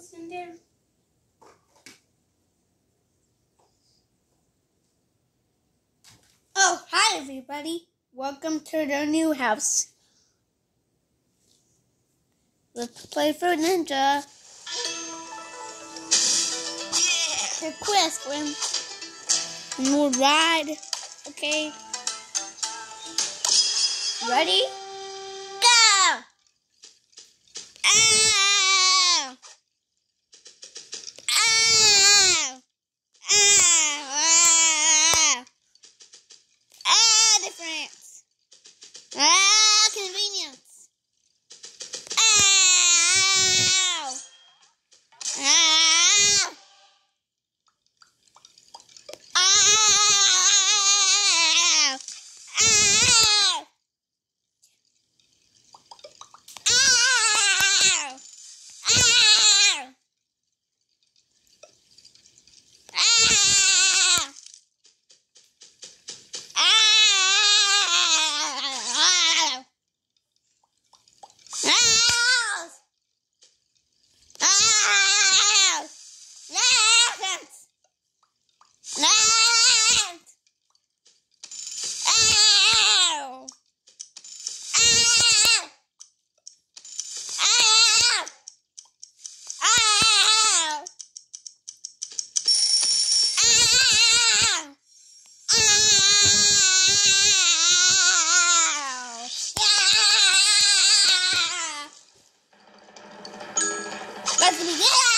What's in there? Oh, hi everybody. Welcome to the new house. Let's play Fruit Ninja. The quest. And we'll ride. Okay. Ready? plants. Ah! las.